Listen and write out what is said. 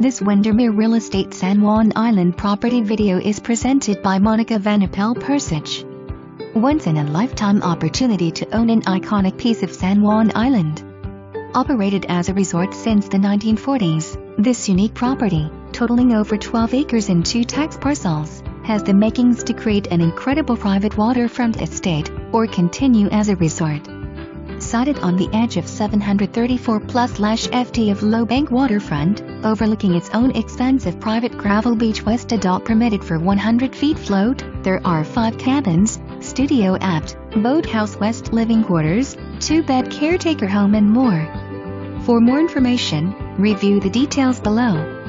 This Windermere Real Estate San Juan Island property video is presented by Monica Van Appel-Percich. Once in a lifetime opportunity to own an iconic piece of San Juan Island. Operated as a resort since the 1940s, this unique property, totaling over 12 acres in two tax parcels, has the makings to create an incredible private waterfront estate or continue as a resort sited on the edge of 734 plus slash FT of Low Bank waterfront, overlooking its own expansive private gravel beach west adult permitted for 100 feet float, there are 5 cabins, studio apt, boathouse west living quarters, 2-bed caretaker home and more. For more information, review the details below.